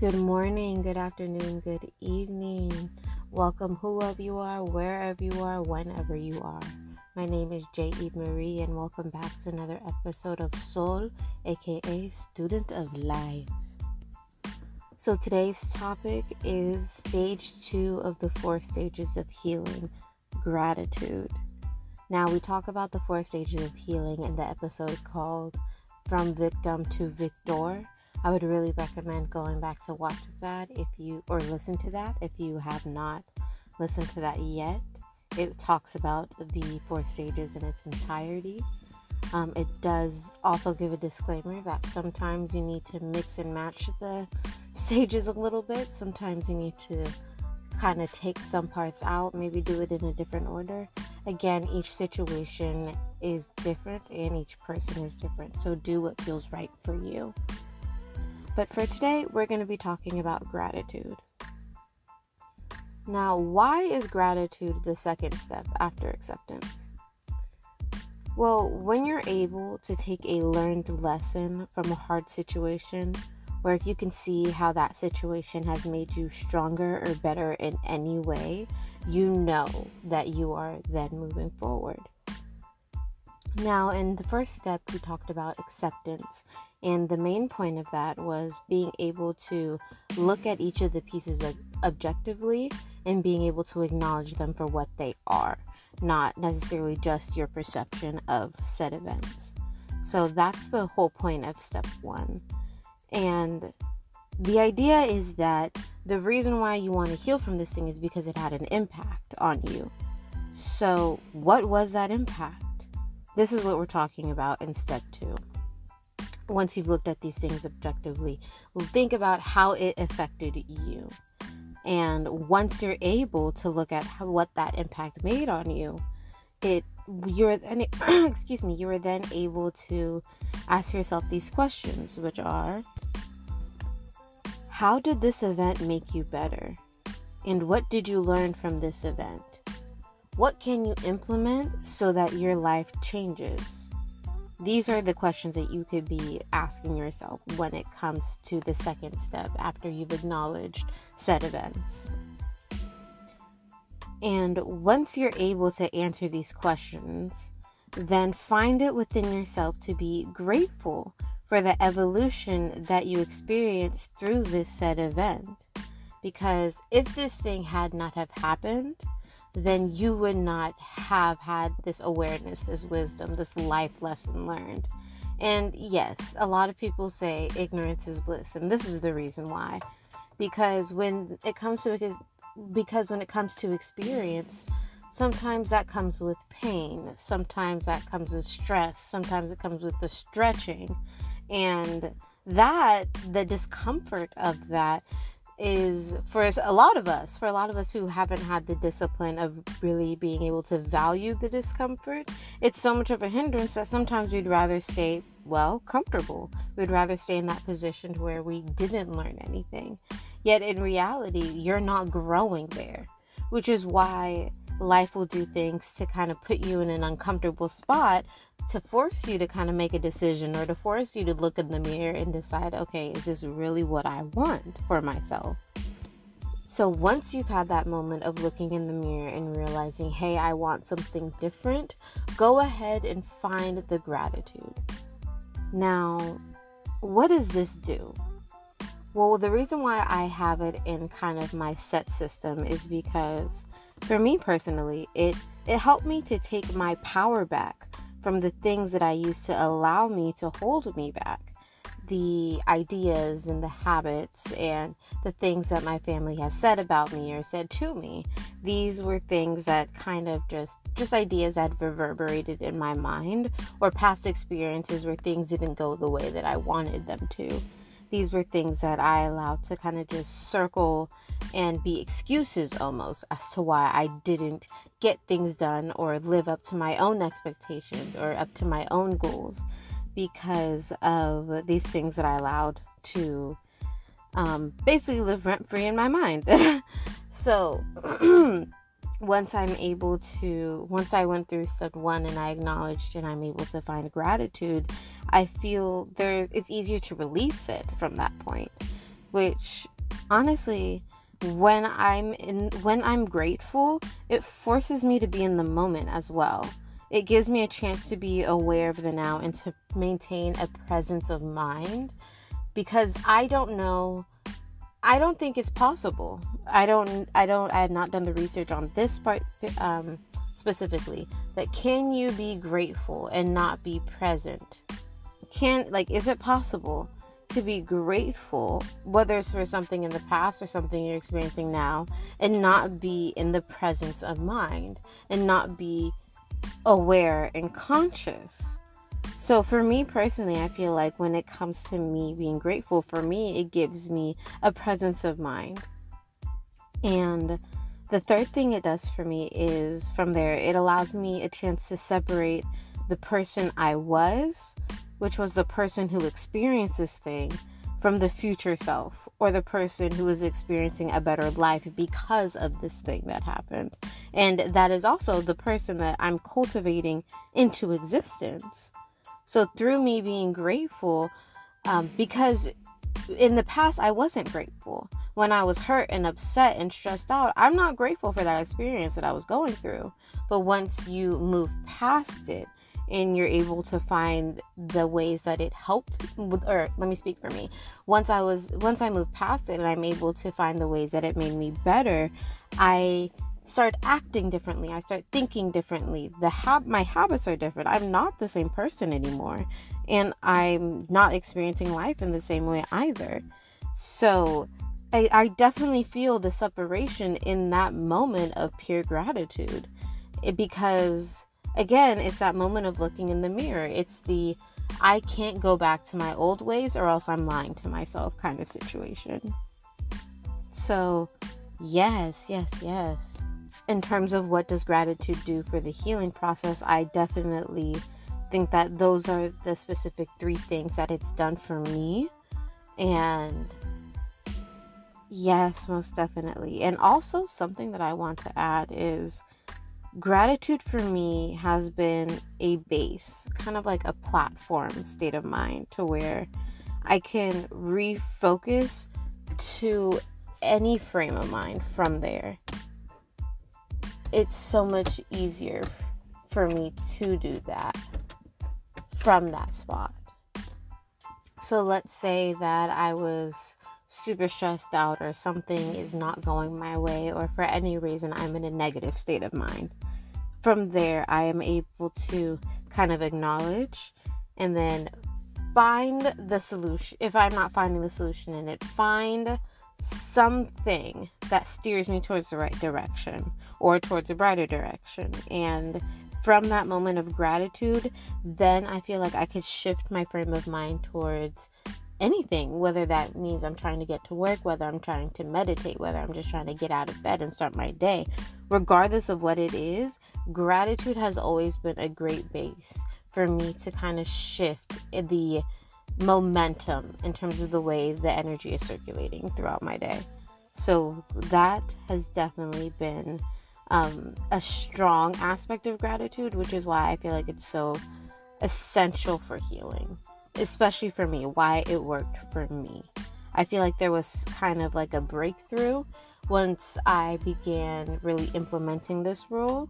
Good morning, good afternoon, good evening. Welcome, whoever you are, wherever you are, whenever you are. My name is J. E. Marie, and welcome back to another episode of SOL, aka Student of Life. So, today's topic is stage two of the four stages of healing gratitude. Now, we talk about the four stages of healing in the episode called From Victim to Victor I would really recommend going back to watch that if you or listen to that if you have not listened to that yet. It talks about the four stages in its entirety. Um, it does also give a disclaimer that sometimes you need to mix and match the stages a little bit. Sometimes you need to kind of take some parts out, maybe do it in a different order. Again, each situation is different and each person is different. So do what feels right for you. But for today, we're going to be talking about gratitude. Now, why is gratitude the second step after acceptance? Well, when you're able to take a learned lesson from a hard situation, or if you can see how that situation has made you stronger or better in any way, you know that you are then moving forward. Now, in the first step, we talked about acceptance, and the main point of that was being able to look at each of the pieces objectively and being able to acknowledge them for what they are, not necessarily just your perception of said events. So, that's the whole point of step one. And the idea is that the reason why you want to heal from this thing is because it had an impact on you. So, what was that impact? This is what we're talking about in step two. Once you've looked at these things objectively, think about how it affected you. And once you're able to look at how, what that impact made on you, it you're then excuse me, you are then able to ask yourself these questions, which are how did this event make you better? And what did you learn from this event? What can you implement so that your life changes? These are the questions that you could be asking yourself when it comes to the second step after you've acknowledged said events. And once you're able to answer these questions, then find it within yourself to be grateful for the evolution that you experienced through this said event. Because if this thing had not have happened, then you would not have had this awareness, this wisdom, this life lesson learned. And yes, a lot of people say ignorance is bliss, and this is the reason why. Because when it comes to because because when it comes to experience, sometimes that comes with pain, sometimes that comes with stress, sometimes it comes with the stretching. And that the discomfort of that is for us a lot of us, for a lot of us who haven't had the discipline of really being able to value the discomfort, it's so much of a hindrance that sometimes we'd rather stay, well, comfortable. We'd rather stay in that position where we didn't learn anything. Yet in reality, you're not growing there, which is why life will do things to kind of put you in an uncomfortable spot to force you to kind of make a decision or to force you to look in the mirror and decide, okay, is this really what I want for myself? So once you've had that moment of looking in the mirror and realizing, hey, I want something different, go ahead and find the gratitude. Now, what does this do? Well, the reason why I have it in kind of my set system is because for me personally, it it helped me to take my power back from the things that I used to allow me to hold me back. The ideas and the habits and the things that my family has said about me or said to me. These were things that kind of just just ideas that reverberated in my mind or past experiences where things didn't go the way that I wanted them to these were things that I allowed to kind of just circle and be excuses almost as to why I didn't get things done or live up to my own expectations or up to my own goals because of these things that I allowed to um, basically live rent free in my mind. so, once I'm able to, once I went through step one and I acknowledged and I'm able to find gratitude, I feel there it's easier to release it from that point which honestly when I'm in when I'm grateful, it forces me to be in the moment as well. It gives me a chance to be aware of the now and to maintain a presence of mind because I don't know I don't think it's possible. I don't I don't I have not done the research on this part um, specifically. But can you be grateful and not be present? Can like is it possible? to be grateful, whether it's for something in the past or something you're experiencing now, and not be in the presence of mind and not be aware and conscious. So, for me personally, I feel like when it comes to me being grateful, for me, it gives me a presence of mind. And the third thing it does for me is from there, it allows me a chance to separate the person I was which was the person who experienced this thing, from the future self or the person who is experiencing a better life because of this thing that happened. And that is also the person that I'm cultivating into existence. So, through me being grateful, um, because in the past I wasn't grateful. When I was hurt and upset and stressed out, I'm not grateful for that experience that I was going through. But once you move past it, and you're able to find the ways that it helped or let me speak for me. Once i was once i moved past it and i'm able to find the ways that it made me better i start acting differently. I start thinking differently. The hab- my habits are different. I'm not the same person anymore. And i'm not experiencing life in the same way either. So I, I definitely feel the separation in that moment of pure gratitude. It, because again, it's that moment of looking in the mirror. It's the I can't go back to my old ways or else I'm lying to myself kind of situation. So, yes, yes, yes. In terms of what does gratitude do for the healing process, I definitely think that those are the specific three things that it's done for me. And yes, most definitely. And also, something that I want to add is gratitude for me has been a base, kind of like a platform state of mind to where I can refocus to any frame of mind from there. It's so much easier for me to do that from that spot. So let's say that I was super stressed out or something is not going my way or for any reason I'm in a negative state of mind. From there, I am able to kind of acknowledge and then find the solution. If I'm not finding the solution in it, find something that steers me towards the right direction or towards a brighter direction. And from that moment of gratitude, then I feel like I could shift my frame of mind towards anything, whether that means I'm trying to get to work, whether I'm trying to meditate, whether I'm just trying to get out of bed and start my day. Regardless of what it is, gratitude has always been a great base for me to kind of shift the momentum in terms of the way the energy is circulating throughout my day. So that has definitely been um, a strong aspect of gratitude, which is why I feel like it's so essential for healing especially for me, why it worked for me. I feel like there was kind of like a breakthrough once I began really implementing this rule.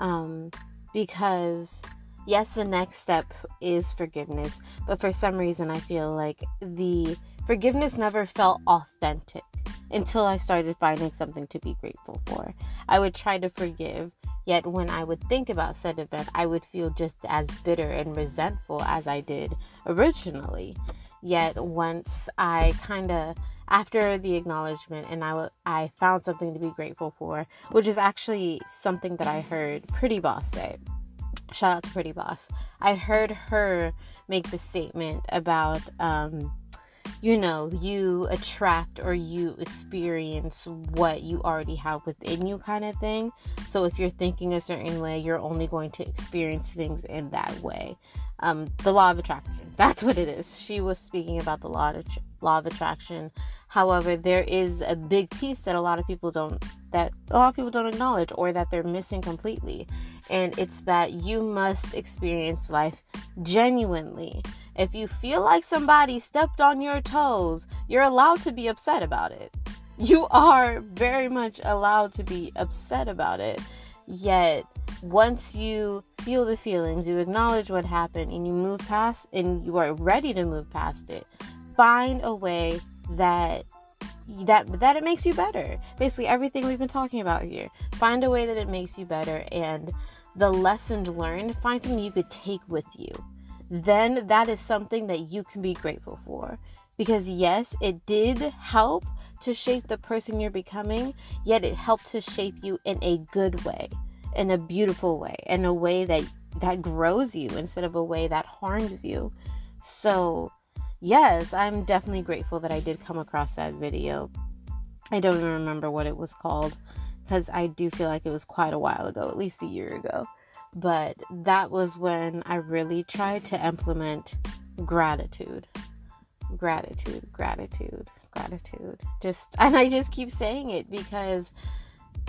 Um, because, yes, the next step is forgiveness, but for some reason, I feel like the forgiveness never felt authentic until I started finding something to be grateful for. I would try to forgive, yet when I would think about said event, I would feel just as bitter and resentful as I did originally. Yet once I kind of after the acknowledgement and I, w- I found something to be grateful for, which is actually something that I heard Pretty Boss say. Shout out to Pretty Boss. I heard her make the statement about um, you know, you attract or you experience what you already have within you, kind of thing. So if you're thinking a certain way, you're only going to experience things in that way. Um, the law of attraction. That's what it is. She was speaking about the law of, law of attraction. However, there is a big piece that a lot of people don't that a lot of people don't acknowledge or that they're missing completely. And it's that you must experience life genuinely. If you feel like somebody stepped on your toes, you're allowed to be upset about it. You are very much allowed to be upset about it. Yet, once you feel the feelings, you acknowledge what happened, and you move past, and you are ready to move past it, find a way that that that it makes you better. Basically, everything we've been talking about here. Find a way that it makes you better, and the lessons learned, find something you could take with you. Then that is something that you can be grateful for. Because yes, it did help to shape the person you're becoming, yet it helped to shape you in a good way, in a beautiful way, in a way that that grows you instead of a way that harms you. So, yes, I'm definitely grateful that I did come across that video. I don't even remember what it was called because I do feel like it was quite a while ago, at least a year ago. But that was when I really tried to implement gratitude. Gratitude, gratitude, gratitude. Just, and I just keep saying it because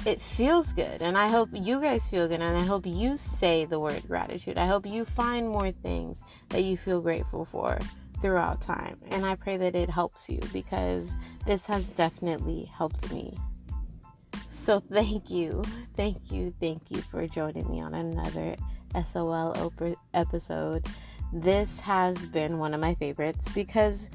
it feels good. And I hope you guys feel good. And I hope you say the word gratitude. I hope you find more things that you feel grateful for throughout time. And I pray that it helps you because this has definitely helped me. So thank you, thank you, thank you for joining me on another SOL episode. This has been one of my favorites because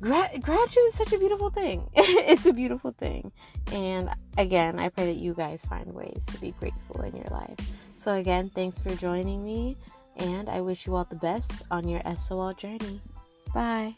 gra- gratitude is such a beautiful thing. it's a beautiful thing. And again, I pray that you guys find ways to be grateful in your life. So, again, thanks for joining me, and I wish you all the best on your SOL journey. Bye.